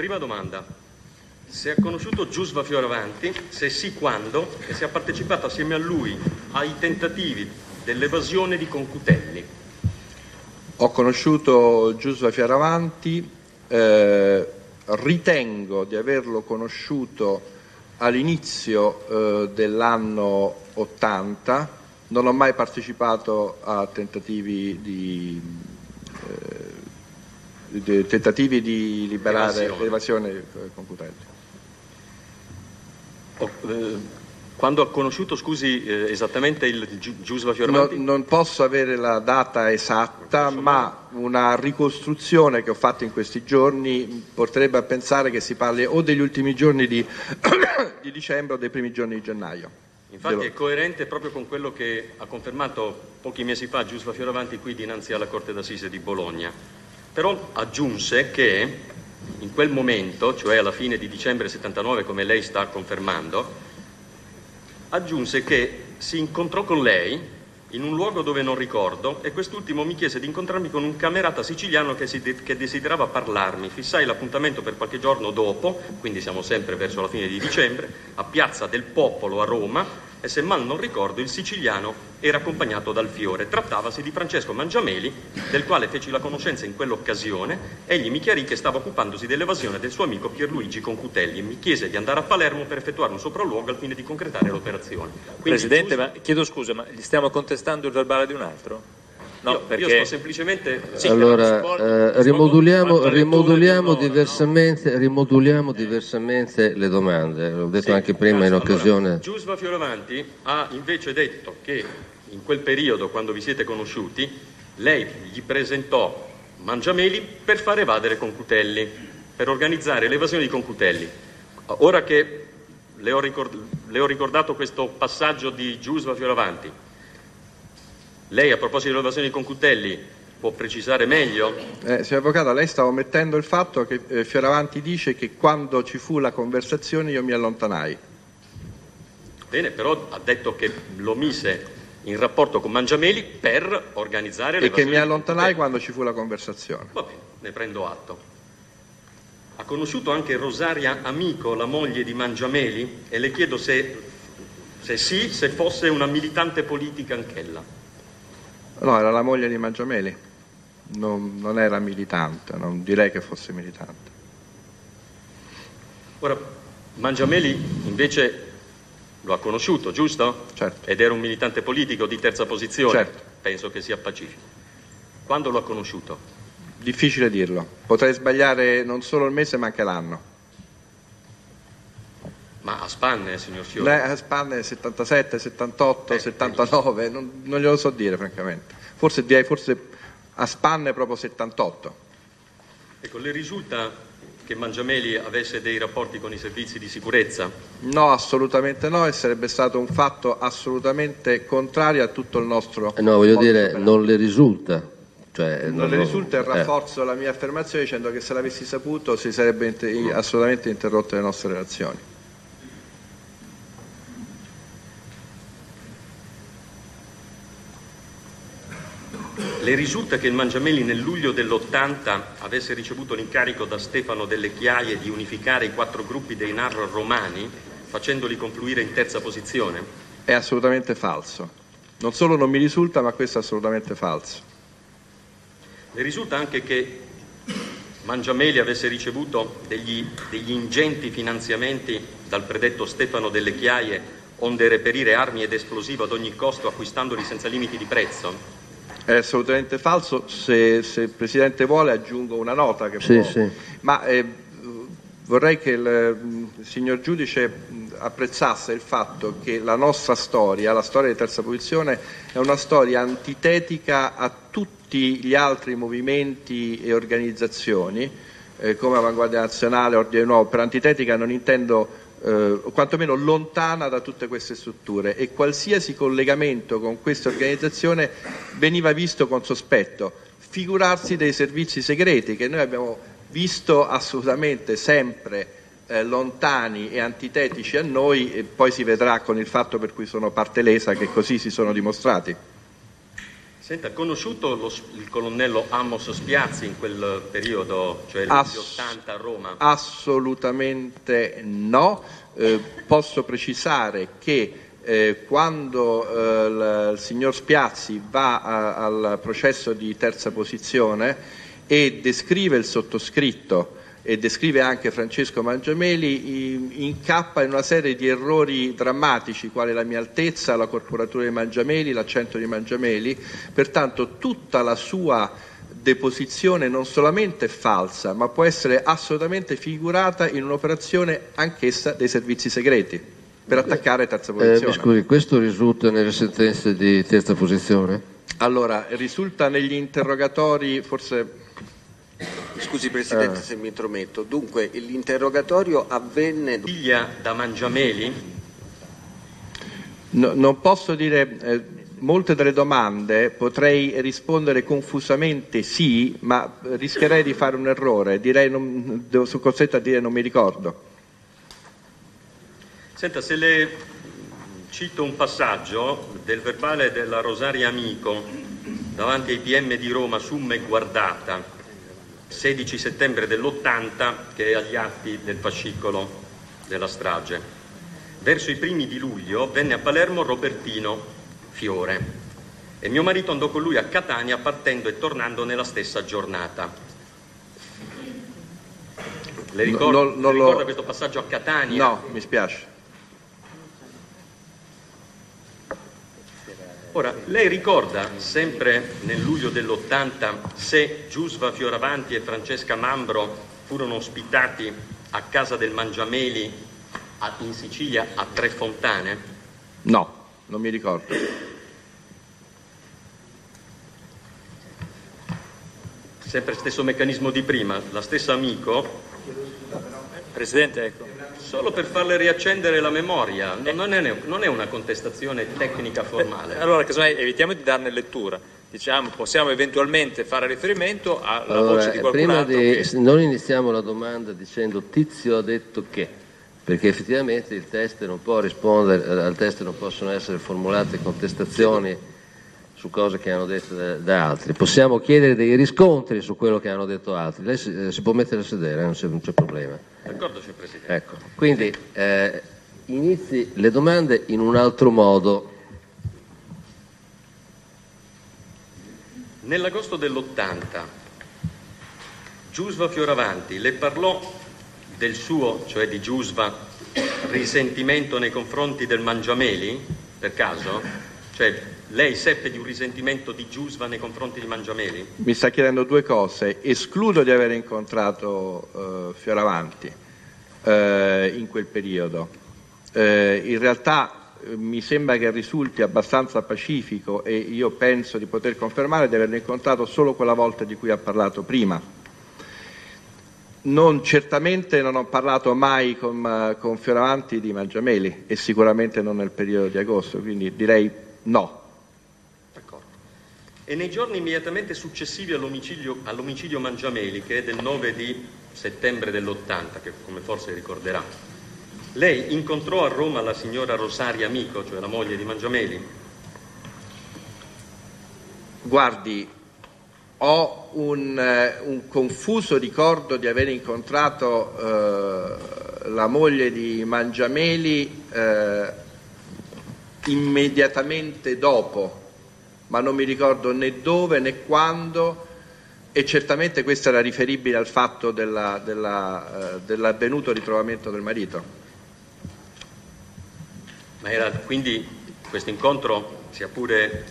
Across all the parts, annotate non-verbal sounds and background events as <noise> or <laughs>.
prima domanda. Se ha conosciuto Giusva Fioravanti, se sì quando, e se ha partecipato assieme a lui ai tentativi dell'evasione di Concutelli. Ho conosciuto Giusva Fioravanti, eh, ritengo di averlo conosciuto all'inizio eh, dell'anno 80, non ho mai partecipato a tentativi di, eh, tentativi di liberare Evasione. evasione eh, Concutelli. Ho- eh, quando ha conosciuto, scusi, eh, esattamente il Giu- Giusva No- Fioravanti? non posso avere la data esatta, ma una ricostruzione che ho fatto in questi giorni porterebbe a pensare che si parli o degli ultimi giorni di, <coughs> di dicembre o dei primi giorni di gennaio. Infatti è coerente proprio con quello che ha confermato pochi mesi fa Giusva Fioravanti qui dinanzi alla Corte d'Assise di Bologna. Però aggiunse che in quel momento, cioè alla fine di dicembre 79, come lei sta confermando, aggiunse che si incontrò con lei in un luogo dove non ricordo e quest'ultimo mi chiese di incontrarmi con un camerata siciliano che, si de- che desiderava parlarmi. Fissai l'appuntamento per qualche giorno dopo, quindi siamo sempre verso la fine di dicembre, a Piazza del Popolo a Roma e se mal non ricordo il siciliano era accompagnato dal fiore. Trattavasi di Francesco Mangiameli, del quale feci la conoscenza in quell'occasione. Egli mi chiarì che stava occupandosi dell'evasione del suo amico Pierluigi Concutelli e mi chiese di andare a Palermo per effettuare un sopralluogo al fine di concretare l'operazione. Quindi Presidente, Giusva- ma chiedo scusa, ma gli stiamo contestando il verbale di un altro? No, io, perché... io sto semplicemente... Sì, allora, eh, rimoduliamo, rimoduliamo diversamente, rimoduliamo diversamente le domande. L'ho detto Sì, anche prima in allora, occasione. Giusva Fioravanti ha invece detto che in quel periodo, quando vi siete conosciuti, lei gli presentò Mangiameli per far evadere Concutelli, per organizzare l'evasione di Concutelli. Ora che le ho, ricord- le ho ricordato questo passaggio di Giusva Fioravanti, lei a proposito dell'evasione di Concutelli può precisare meglio? Eh, signor Avvocato, lei stava omettendo il fatto che eh, Fioravanti dice che quando ci fu la conversazione io mi allontanai. Bene, però ha detto che lo mise in rapporto con Mangiameli per organizzare E che l'evasione mi di allontanai Concutelli. quando ci fu la conversazione. Va bene, ne prendo atto. Ha conosciuto anche Rosaria Amico, la moglie di Mangiameli, e le chiedo se, se sì, se fosse una militante politica anch'ella. No, era la moglie di Mangiameli, non, non era militante, non direi che fosse militante. Ora, Mangiameli invece lo ha conosciuto, giusto? Certo. Ed era un militante politico di terza posizione. Certo. Penso che sia pacifico. Quando lo ha conosciuto? Difficile dirlo, potrei sbagliare non solo il mese ma anche l'anno. Ma a spanne, signor Fiore. Lei a spanne 77, 78, Eh, 79, non, non glielo so dire francamente. Forse direi forse a spanne proprio 78. Ecco, le risulta che Mangiameli avesse dei rapporti con i servizi di sicurezza? No, assolutamente no, e sarebbe stato un fatto assolutamente contrario a tutto il nostro... Eh, No, voglio dire, operandi. non le risulta. Cioè, Non le risulta e eh. rafforzo la mia affermazione dicendo che se l'avessi saputo si sarebbe inter- assolutamente interrotte le nostre relazioni. Le risulta che il Mangiameli nel luglio dell'80 avesse ricevuto l'incarico da Stefano Delle Chiaie di unificare i quattro gruppi dei NAR romani, facendoli confluire in terza posizione? È assolutamente falso. Non solo non mi risulta, ma questo è assolutamente falso. Le risulta anche che Mangiameli avesse ricevuto degli, degli ingenti finanziamenti dal predetto Stefano Delle Chiaie, onde reperire armi ed esplosivo ad ogni costo acquistandoli senza limiti di prezzo? È assolutamente falso. Se, se il Presidente vuole aggiungo una nota che Sì, può- sì. Ma eh, vorrei che il, il signor giudice mh, apprezzasse il fatto che la nostra storia, la storia di terza posizione, è una storia antitetica a tutti gli altri movimenti e organizzazioni, eh, come Avanguardia Nazionale, Ordine Nuovo. Per antitetica non intendo eh, quantomeno lontana da tutte queste strutture e qualsiasi collegamento con questa organizzazione veniva visto con sospetto. Figurarsi dei servizi segreti che noi abbiamo visto assolutamente sempre eh, lontani e antitetici a noi e poi si vedrà con il fatto per cui sono parte lesa che così si sono dimostrati. Senta, ha conosciuto lo, il colonnello Amos Spiazzi in quel periodo, cioè negli Ass- 80 a Roma? Assolutamente no. Eh, posso precisare che eh, quando eh, il, il signor Spiazzi va a- al processo di terza posizione e descrive il sottoscritto e descrive anche Francesco Mangiameli, incappa in una serie di errori drammatici, quali la mia altezza, la corporatura di Mangiameli, l'accento di Mangiameli, pertanto tutta la sua deposizione non solamente è falsa, ma può essere assolutamente figurata in un'operazione anch'essa dei servizi segreti per attaccare terza Eh, posizione. mi scusi, questo risulta nelle sentenze di terza posizione? Allora, risulta negli interrogatori, forse Scusi Presidente se mi intrometto, dunque l'interrogatorio avvenne Figlia da Mangiameli? No- non posso dire eh, molte delle domande, potrei rispondere confusamente sì, ma eh, rischierei di fare un errore, direi non, devo, sono costretto a dire non mi ricordo. Senta, se le cito un passaggio del verbale della Rosaria Amico davanti ai PM di Roma, Summa e Guardata, 16 settembre dell'80, che è agli atti del fascicolo della strage. Verso i primi di luglio venne a Palermo Robertino Fiore e mio marito andò con lui a Catania partendo e tornando nella stessa giornata. Le No, le non lo- ricorda questo passaggio a Catania? No, mi spiace. Ora, lei ricorda sempre nel luglio dell'80 se Giusva Fioravanti e Francesca Mambro furono ospitati a casa del Mangiameli a- in Sicilia a Tre Fontane? No, non mi ricordo. Sempre stesso meccanismo di prima, la stessa amico, Presidente, ecco. Solo per farle riaccendere la memoria, non- è, non è una contestazione tecnica formale. Allora, casomai evitiamo di darne lettura. Diciamo, possiamo eventualmente fare riferimento alla Allora, voce di eh, qualcun prima altro di, che- non iniziamo la domanda dicendo Tizio ha detto che, perché effettivamente il test non può rispondere, eh, al test non possono essere formulate contestazioni su cose che hanno detto da, da altri. Possiamo chiedere dei riscontri su quello che hanno detto altri. Lei si, eh, si può mettere a sedere, non c'è, non c'è problema. D'accordo, signor Presidente? Ecco, quindi eh, inizi le domande in un altro modo. Nell'agosto dell'80 Giusva Fioravanti le parlò del suo, cioè di Giusva, risentimento nei confronti del Mangiameli, per caso? Cioè, lei seppe di un risentimento di Giusva nei confronti di Mangiameli? Mi sta chiedendo due cose. Escludo di aver incontrato eh, Fioravanti eh, in quel periodo. Eh, in realtà mi sembra che risulti abbastanza pacifico e io penso di poter confermare di averlo incontrato solo quella volta di cui ha parlato prima. Non, certamente non ho parlato mai con, con Fioravanti di Mangiameli e sicuramente non nel periodo di agosto, quindi direi no. E nei giorni immediatamente successivi all'omicidio, all'omicidio Mangiameli, che è del 9 di settembre dell'80, che come forse ricorderà, lei incontrò a Roma la signora Rosaria Amico, cioè la moglie di Mangiameli? Guardi, ho un, eh, un confuso ricordo di aver incontrato eh, la moglie di Mangiameli eh, immediatamente dopo, ma non mi ricordo né dove né quando e certamente questo era riferibile al fatto della- della, eh, dell'avvenuto ritrovamento del marito. Ma era quindi questo incontro, sia pure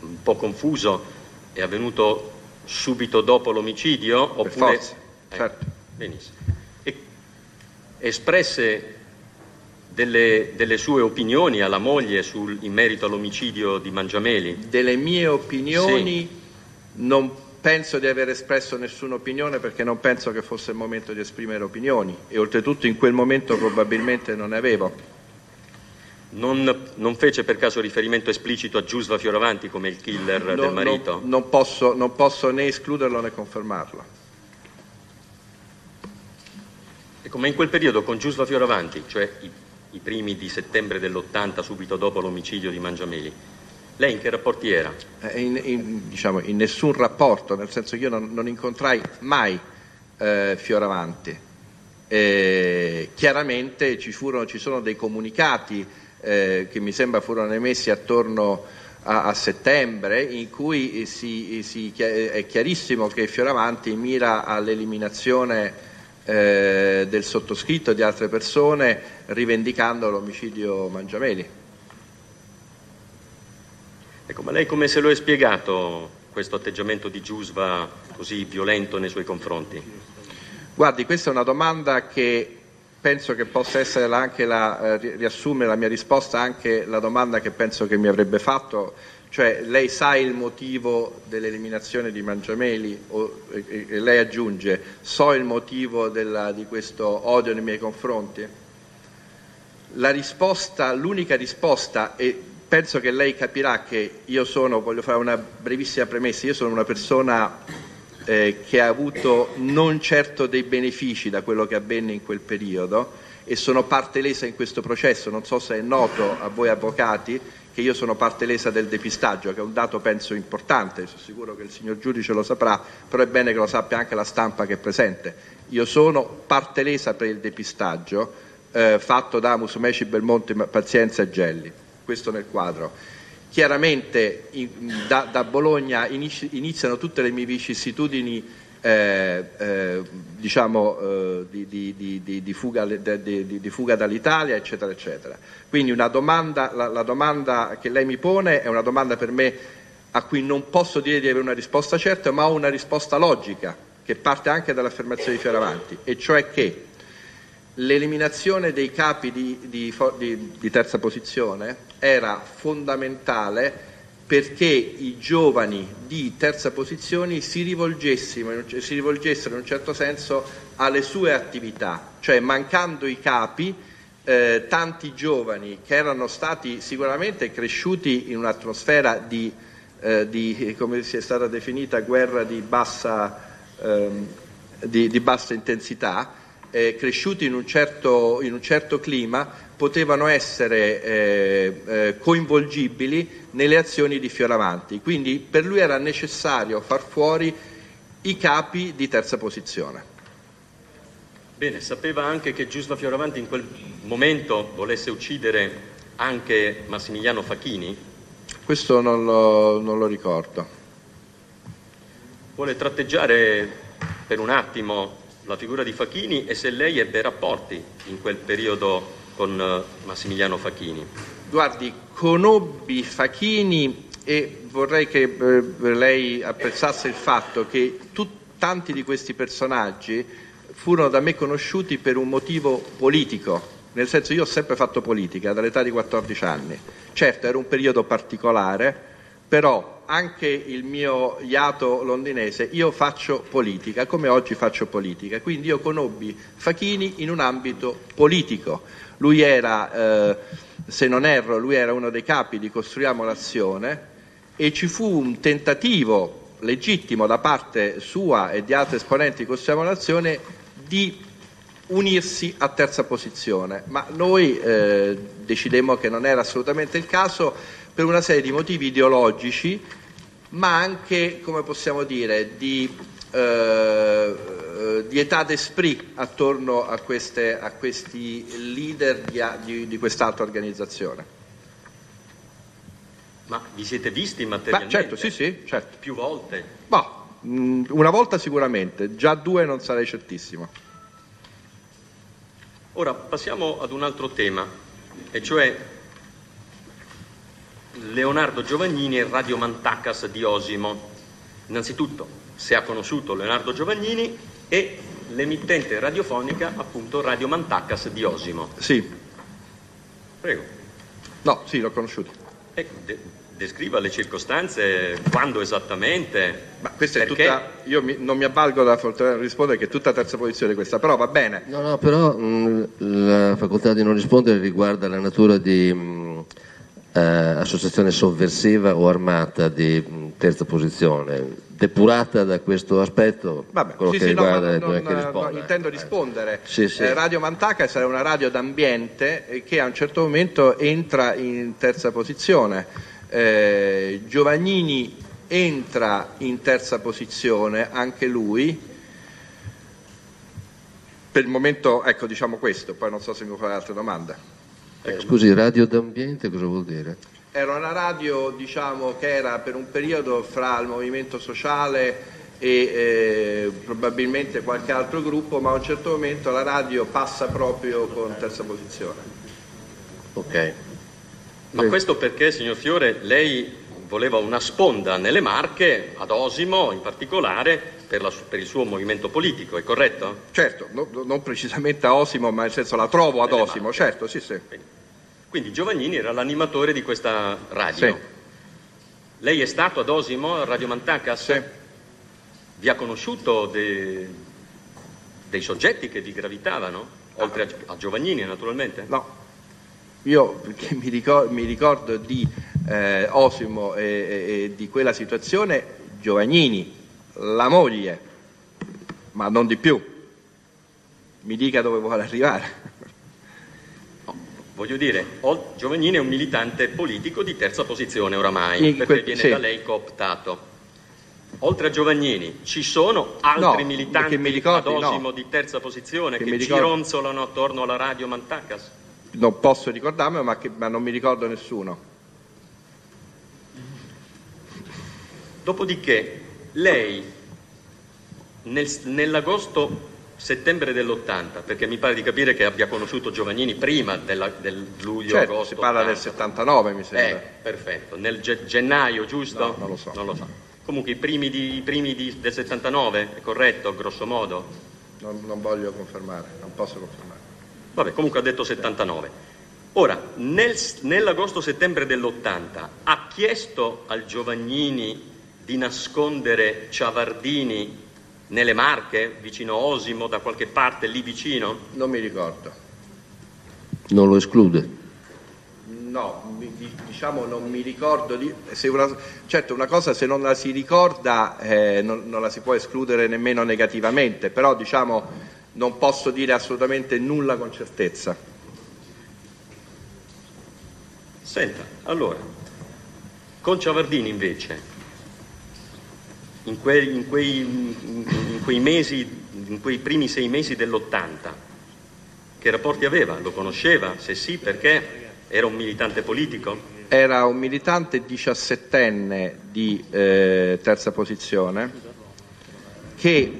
un po' confuso, è avvenuto subito dopo l'omicidio? Oppure... forza, Eh, certo. benissimo. E espresse delle, delle sue opinioni alla moglie sul- in merito all'omicidio di Mangiameli? Delle mie opinioni non penso di aver espresso nessuna opinione perché non penso che fosse il momento di esprimere opinioni e oltretutto in quel momento probabilmente non ne avevo. Non, non fece per caso riferimento esplicito a Giusva Fioravanti come il killer Non- del marito? Non, non posso, non posso né escluderlo né confermarlo. Ecco, ma in quel periodo con Giusva Fioravanti, cioè i, i primi di settembre dell'80, subito dopo l'omicidio di Mangiameli, Lei in che rapporti era? Eh, in, in, diciamo, in nessun rapporto, nel senso che io non, non incontrai mai eh, Fioravanti. Eh, chiaramente ci, furono, ci, sono dei comunicati eh, che mi sembra furono emessi attorno a, a settembre in cui si, si, è chiarissimo che Fioravanti mira all'eliminazione eh, del sottoscritto e di altre persone rivendicando l'omicidio Mangiameli. Ecco, ma lei come se lo è spiegato questo atteggiamento di Giusva così violento nei suoi confronti? Guardi, questa è una domanda che penso che possa essere anche la, eh, riassumere la mia risposta anche la domanda che penso che mi avrebbe fatto, cioè lei sa il motivo dell'eliminazione di Mangiameli o, e, e, lei aggiunge so il motivo della, di questo odio nei miei confronti? La risposta, l'unica risposta, e penso che lei capirà che io sono, voglio fare una brevissima premessa, io sono una persona eh, che ha avuto non certo dei benefici da quello che avvenne in quel periodo e sono parte lesa in questo processo. Non so se è noto a voi avvocati che io sono parte lesa del depistaggio, che è un dato penso importante, sono sicuro che il signor giudice lo saprà, però è bene che lo sappia anche la stampa che è presente. Io sono parte lesa per il depistaggio eh, fatto da Musumeci, Belmonte, Pazienza e Gelli. Questo nel quadro. Chiaramente in, da, da, Bologna iniziano tutte le mie vicissitudini eh, eh, diciamo, eh, di, di, di, di, fuga, fuga, dall'Italia, eccetera, eccetera. Quindi domanda, la, la, domanda che lei mi pone è una domanda per me a cui non posso dire di avere una risposta certa, ma ho una risposta logica, che parte anche dall'affermazione di Fioravanti, e cioè che l'eliminazione dei capi di, terza posizione era fondamentale perché i giovani di terza posizione si rivolgessero, si rivolgessero in un certo senso alle sue attività, cioè mancando i capi eh, tanti giovani che erano stati sicuramente cresciuti in un'atmosfera di, eh, di come si è stata definita, guerra di bassa, ehm, di, di bassa intensità, eh, cresciuti in un, certo, in un, certo, clima potevano essere eh, eh, coinvolgibili nelle azioni di Fioravanti. Quindi per lui era necessario far fuori i capi di terza posizione. Bene, sapeva anche che Giusva Fioravanti in quel momento volesse uccidere anche Massimiliano Facchini? Questo non lo, non lo ricordo. Vuole tratteggiare per un attimo la figura di Facchini e se lei ebbe rapporti in quel periodo con eh, Massimiliano Facchini. Guardi, conobbi Facchini e vorrei che eh, lei apprezzasse il fatto che tu, tanti di questi personaggi furono da me conosciuti per un motivo politico, nel senso io ho sempre fatto politica dall'età di 14 anni. Certo, era un periodo particolare, però anche il mio iato londinese, io faccio politica, come oggi faccio politica, quindi io conobbi Facchini in un ambito politico. Lui era, eh, se non erro, lui era uno dei capi di Costruiamo l'Azione e ci fu un tentativo legittimo da parte sua e di altri esponenti di Costruiamo l'Azione di unirsi a terza posizione, ma noi eh, decidemmo che non era assolutamente il caso per una serie di motivi ideologici, ma anche, come possiamo dire, di, eh, eh di età d'esprit attorno a, queste, a questi leader di, di, di quest'altra organizzazione. Ma vi siete visti materialmente? Beh, certo, sì, sì, certo. Più volte? Boh, una volta sicuramente, già due non sarei certissimo. Ora passiamo ad un altro tema, e cioè Leonardo Giovagnini e Radio Mantacas di Osimo. Innanzitutto, se ha conosciuto Leonardo Giovagnini e l'emittente radiofonica, appunto, Radio Mantacas di Osimo. Sì. Prego. No, sì, l'ho conosciuto. Ecco, de- descriva le circostanze, quando esattamente. Ma questa perché... è tutta. Io mi, non mi avvalgo da rispondere che è tutta terza posizione questa, però va bene. No, no, però mh, la facoltà di non rispondere riguarda la natura di. Mh, eh, associazione sovversiva o armata di terza posizione. Depurata da questo aspetto, Vabbè, quello sì, che sì, riguarda no, non, non, no, intendo rispondere. Sì, sì. Eh, Radio Mantaca sarà una radio d'ambiente che a un certo momento entra in terza posizione. eh, Giovagnini entra in terza posizione, anche lui, per il momento, ecco, diciamo questo, poi non so se mi fare altre domande. Eh, scusi, radio d'ambiente cosa vuol dire? Era una radio, diciamo, che era per un periodo fra il movimento sociale e eh, probabilmente qualche altro gruppo, ma a un certo momento la radio passa proprio con terza posizione. Ok. Ma questo perché, signor Fiore, lei voleva una sponda nelle Marche, ad Osimo in particolare, per, la, per il suo movimento politico, è corretto? Certo, no, non precisamente a Osimo, ma nel senso la trovo ad Nelle Osimo, Marche. certo, sì, sì. Quindi Giovannini era l'animatore di questa radio. Sì. Lei è stato ad Osimo, a Radio Mantacas? Sì. Vi ha conosciuto de- dei soggetti che vi gravitavano? Oltre a, a Giovannini, naturalmente? No, io mi, ricor- mi ricordo di eh, Osimo e, e- e di quella situazione Giovagnini, la moglie, ma non di più. Mi dica dove vuole arrivare. Voglio dire, Giovannini è un militante politico di terza posizione oramai, In perché quel- viene sì. da lei cooptato. Oltre a Giovannini, ci sono altri No, militanti mi ricordi, ad no. Osimo di terza posizione Che che, ricordi. gironzolano attorno alla radio Mantacas? Non posso ricordarmi, ma, che- ma non mi ricordo nessuno. Dopodiché lei nel- nell'agosto settembre dell'80, perché mi pare di capire che abbia conosciuto Giovannini prima della- del luglio Certo, agosto si parla del 80. 79, mi Eh, sembra. perfetto. Nel ge- gennaio, giusto? No, non lo so. Non lo so. Comunque i primi, di- i primi di- del 79, è corretto, grosso modo? Non, non voglio confermare, non posso confermare. Vabbè, comunque ha detto 79. Ora, nel- nell'agosto-settembre dell'80 ha chiesto al Giovannini di nascondere Ciavardini nelle Marche, vicino Osimo, da qualche parte lì vicino? Non mi ricordo. Non lo esclude. No, diciamo non mi ricordo di... Se una, certo, una cosa se non la si ricorda eh, non, non la si può escludere nemmeno negativamente, però diciamo non posso dire assolutamente nulla con certezza. Senta, allora, con Ciavardini invece, in quei, in quei- in quei mesi, in quei primi sei mesi dell'80, che rapporti aveva? Lo conosceva? Se sì, perché? Era un militante politico? Era un militante diciassettenne di eh, terza posizione che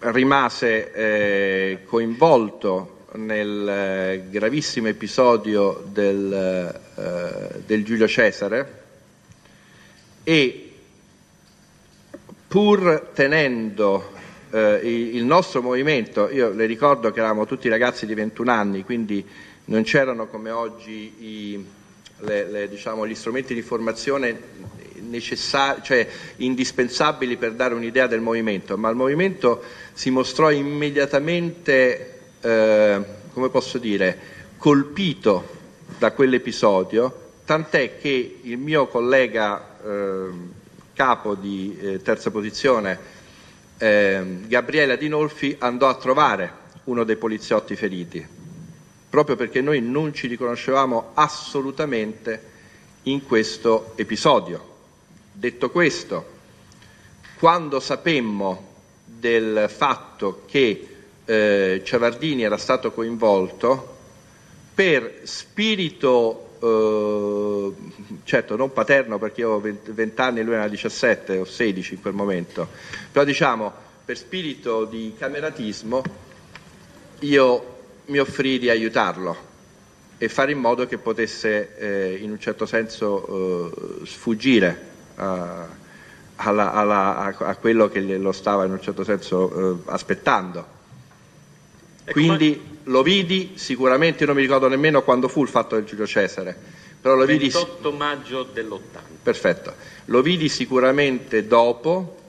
rimase eh, coinvolto nel eh, gravissimo episodio del, eh, del Giulio Cesare e pur tenendo eh, il nostro movimento, io le ricordo che eravamo tutti ragazzi di 21 anni, quindi non c'erano come oggi i- le- le, diciamo, gli strumenti di formazione necessari, cioè indispensabili per dare un'idea del movimento, ma il movimento si mostrò immediatamente, eh, come posso dire, colpito da quell'episodio, tant'è che il mio collega eh, capo di eh, terza posizione, eh, Gabriele Adinolfi, andò a trovare uno dei poliziotti feriti, proprio perché noi non ci riconoscevamo assolutamente in questo episodio. Detto questo, quando sapemmo del fatto che eh, Ciavardini era stato coinvolto, per spirito, eh, certo non paterno perché io avevo 20 anni e lui era 17 o 16 in quel momento, però diciamo per spirito di cameratismo io mi offrì di aiutarlo e fare in modo che potesse eh, in un certo senso eh, sfuggire a, alla- alla- a- a quello che lo stava in un certo senso eh, aspettando. Quindi lo vidi, sicuramente non mi ricordo nemmeno quando fu il fatto del Giulio Cesare, però lo vidi, 28 maggio dell'80. perfetto, lo vidi sicuramente dopo,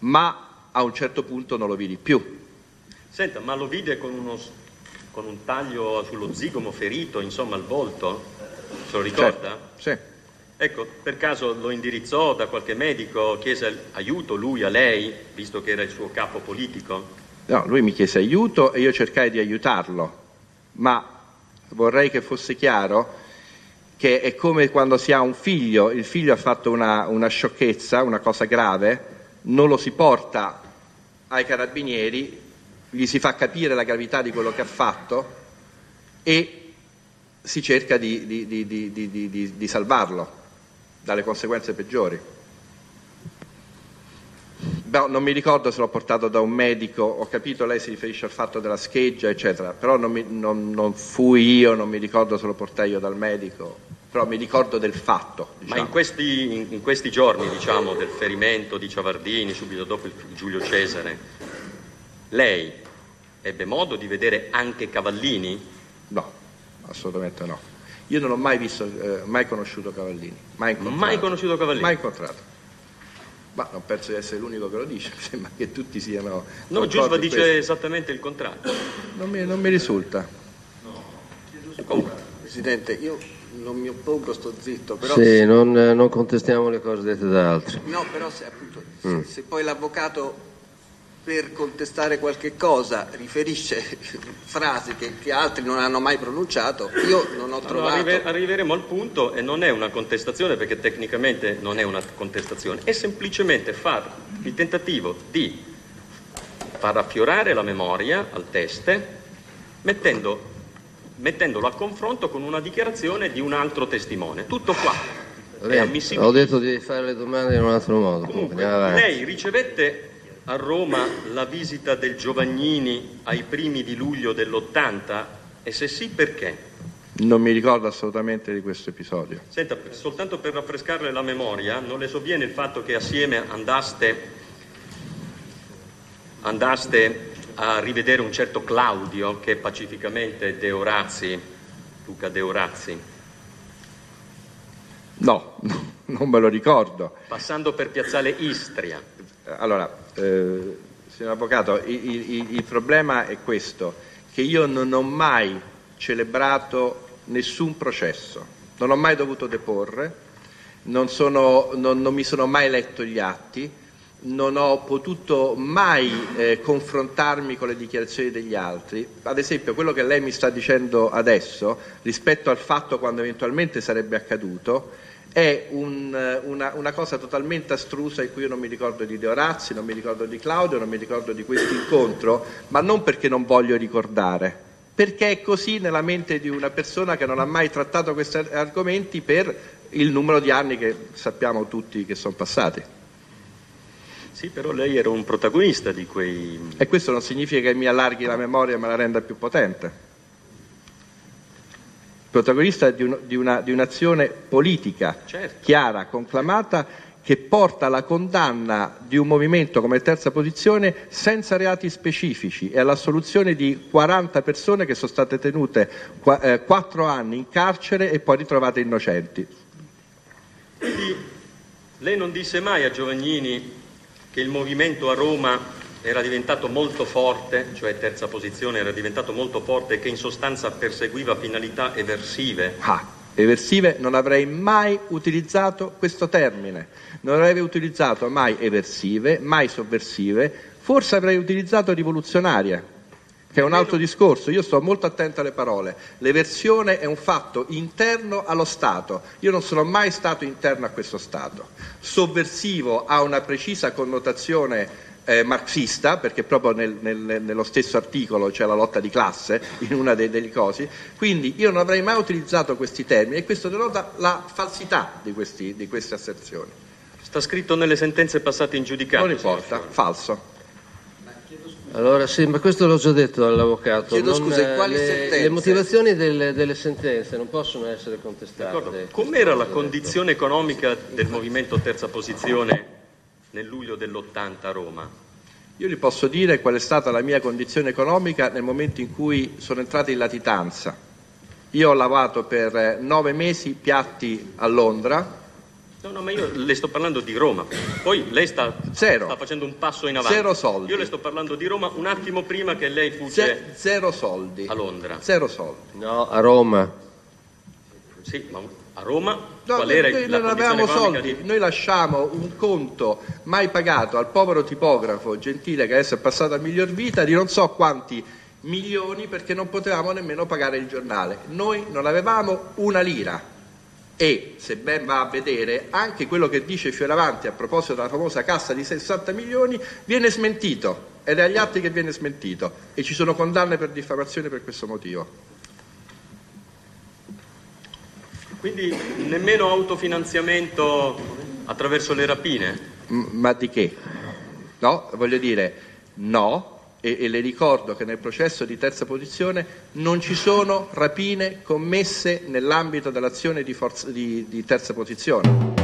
ma a un certo punto non lo vidi più. Senta, ma lo vide con, uno, con un taglio sullo zigomo ferito, insomma, al volto? Se lo ricorda? Certo, sì. Ecco, per caso lo indirizzò da qualche medico, chiese aiuto lui a lei, visto che era il suo capo politico? No, lui mi chiese aiuto e io cercai di aiutarlo, ma vorrei che fosse chiaro che è come quando si ha un figlio, il figlio ha fatto una, una sciocchezza, una cosa grave, non lo si porta ai carabinieri, gli si fa capire la gravità di quello che ha fatto e si cerca di, di, di, di salvarlo dalle conseguenze peggiori. Non mi ricordo se l'ho portato da un medico, ho capito lei si riferisce al fatto della scheggia, eccetera, però non, mi, non, non fui io, non mi ricordo se lo portai io dal medico, però mi ricordo del fatto. Diciamo. Ma in questi, in, questi giorni diciamo, del ferimento di Ciavardini, subito dopo il Giulio Cesare, lei ebbe modo di vedere anche Cavallini? No, assolutamente no. Io non ho mai visto, eh, mai conosciuto Cavallini, mai. Mai conosciuto Cavallini? Mai incontrato. Ma non penso di essere l'unico che lo dice, mi <laughs> sembra che tutti siano... No, Giusva dice questo. esattamente il contrario. Non mi, non mi risulta. No. Presidente, io non mi oppongo, sto zitto. Però sì, non, non, contestiamo le cose dette da altri. No, però se, appunto, mm. se, se poi l'avvocato per contestare qualche cosa riferisce <laughs> frasi che, che, altri non hanno mai pronunciato, io non ho trovato... No, arriveremo al punto e non è una contestazione perché tecnicamente non è una contestazione, è semplicemente far il tentativo di far affiorare la memoria al teste mettendo, mettendolo a confronto con una dichiarazione di un altro testimone. Tutto qua. Lei, ho detto di fare le domande in un altro modo. Comunque, lei ricevette a Roma la visita del Giovagnini ai primi di luglio dell'80 e se sì perché? Non mi ricordo assolutamente di questo episodio. Senta, soltanto per raffrescarle la memoria, non le sovviene il fatto che assieme andaste, andaste a rivedere un certo Claudio che pacificamente De Orazzi, Luca De Orazzi? No, <laughs> non me lo ricordo. Passando per Piazzale Istria. Allora, eh, signor Avvocato, il, il, il problema è questo, che io non ho mai celebrato nessun processo, non ho mai dovuto deporre, non, sono, non, non, mi sono mai letto gli atti, non ho potuto mai eh, confrontarmi con le dichiarazioni degli altri. Ad esempio, quello che lei mi sta dicendo adesso, rispetto al fatto quando eventualmente sarebbe accaduto, è un, una, una, cosa totalmente astrusa in cui io non mi ricordo di De Orazzi, non mi ricordo di Claudio, non mi ricordo di questo incontro, ma non perché non voglio ricordare, perché è così nella mente di una persona che non ha mai trattato questi argomenti per il numero di anni che sappiamo tutti che sono passati. Sì, però lei era un protagonista di quei... E questo non significa che mi allarghi la memoria e me la renda più potente protagonista di, un, di, una, di un'azione politica certo. chiara, conclamata, che porta alla condanna di un movimento come terza posizione senza reati specifici e all'assoluzione di 40 persone che sono state tenute qu- eh, 4 anni in carcere e poi ritrovate innocenti. Quindi lei non disse mai a Giovagnini che il movimento a Roma era diventato molto forte, cioè terza posizione era diventato molto forte che in sostanza perseguiva finalità eversive. Ah, eversive non avrei mai utilizzato questo termine, non avrei utilizzato mai eversive, mai sovversive, forse avrei utilizzato rivoluzionarie, che è un altro discorso. Io sto molto attento alle parole. L'eversione è un fatto interno allo Stato. Io non sono mai stato interno a questo Stato. Sovversivo ha una precisa connotazione eh, marxista, perché proprio nel, nel, nello stesso articolo c'è la lotta di classe in una dei, delle cose, quindi io non avrei mai utilizzato questi termini e questo denota la falsità di, questi, di queste asserzioni. Sta scritto nelle sentenze passate in giudicato. Non importa, falso. Allora sì, ma questo l'ho già detto all'avvocato. Chiedo non, scusa, quali le, sentenze? Le motivazioni delle, delle, sentenze non possono essere contestate. Com'era la condizione economica del movimento terza posizione nel luglio dell'80 a Roma? Io gli posso dire qual è stata la mia condizione economica nel momento in cui sono entrato in latitanza. Io ho lavorato per nove mesi piatti a Londra. No, no, ma io le sto parlando di Roma. Poi lei sta, sta facendo un passo in avanti. Zero soldi. Io le sto parlando di Roma un attimo prima che lei fugge zero soldi. a Londra. Zero soldi. No, a Roma. Sì, ma a Roma no, qual era noi non avevamo soldi, di... noi lasciamo un conto mai pagato al povero tipografo gentile che adesso è passato a miglior vita di non so quanti milioni perché non potevamo nemmeno pagare il giornale. Noi non avevamo una lira E se ben va a vedere, anche quello che dice Fioravanti a proposito della famosa cassa di 60 milioni viene smentito, ed è agli atti che viene smentito, e ci sono condanne per diffamazione per questo motivo. Quindi nemmeno autofinanziamento attraverso le rapine? Ma di che? No, voglio dire, no, e, e, le ricordo che nel processo di terza posizione non ci sono rapine commesse nell'ambito dell'azione di, forza, di, di terza posizione.